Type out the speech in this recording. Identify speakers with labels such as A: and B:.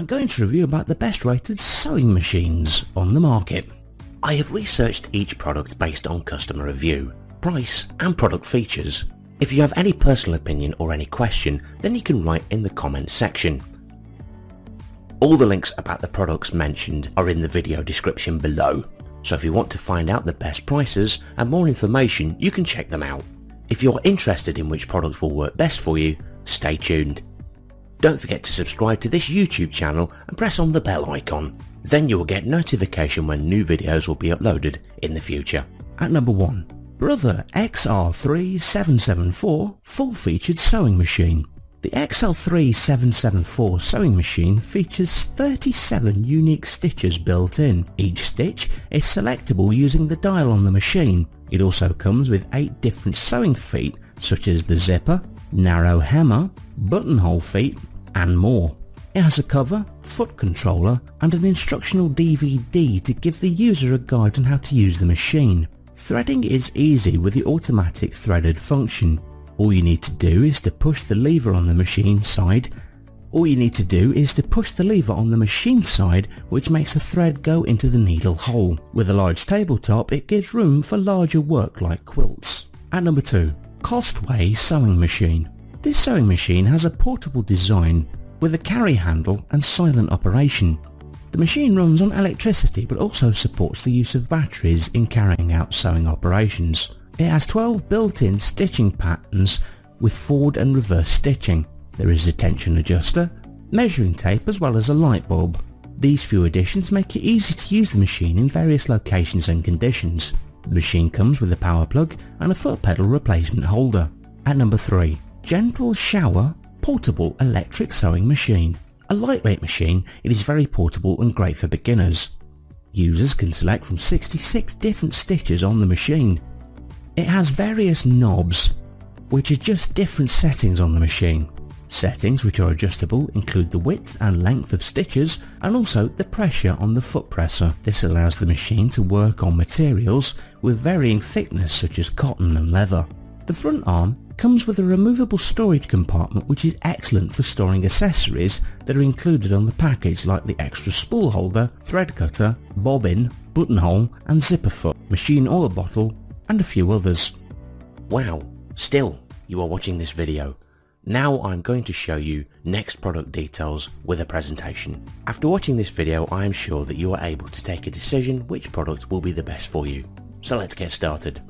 A: I'm going to review about the best rated sewing machines on the market. I have researched each product based on customer review, price and product features. If you have any personal opinion or any question, then you can write in the comments section. All the links about the products mentioned are in the video description below, so if you want to find out the best prices and more information you can check them out. If you're interested in which products will work best for you, stay tuned. Don't forget to subscribe to this YouTube channel and press on the bell icon. Then you will get notification when new videos will be uploaded in the future. At number 1. Brother XR3774 Full Featured Sewing Machine. The XR3774 sewing machine features 37 unique stitches built in. Each stitch is selectable using the dial on the machine. It also comes with 8 different sewing feet such as the zipper, narrow hemmer, buttonhole feet and more. It has a cover, foot controller and an instructional DVD to give the user a guide on how to use the machine. Threading is easy with the automatic threader function. All you need to do is to push the lever on the machine side. All you need to do is to push the lever on the machine side which makes the thread go into the needle hole. With a large tabletop it gives room for larger work like quilts. At number 2. Costway Sewing Machine. This sewing machine has a portable design with a carry handle and silent operation. The machine runs on electricity but also supports the use of batteries in carrying out sewing operations. It has 12 built-in stitching patterns with forward and reverse stitching. There is a tension adjuster, measuring tape as well as a light bulb. These few additions make it easy to use the machine in various locations and conditions. The machine comes with a power plug and a foot pedal replacement holder. At number 3. Gentle Shower Portable Electric Sewing Machine. A lightweight machine, it is very portable and great for beginners. Users can select from 66 different stitches on the machine. It has various knobs which adjust different settings on the machine. Settings which are adjustable include the width and length of stitches and also the pressure on the foot presser. This allows the machine to work on materials with varying thickness such as cotton and leather. The front arm comes with a removable storage compartment which is excellent for storing accessories that are included on the package like the extra spool holder, thread cutter, bobbin, buttonhole and zipper foot, machine oil bottle and a few others. Wow, still you are watching this video. Now I'm going to show you next product details with a presentation. After watching this video I am sure that you are able to take a decision which product will be the best for you. So let's get started.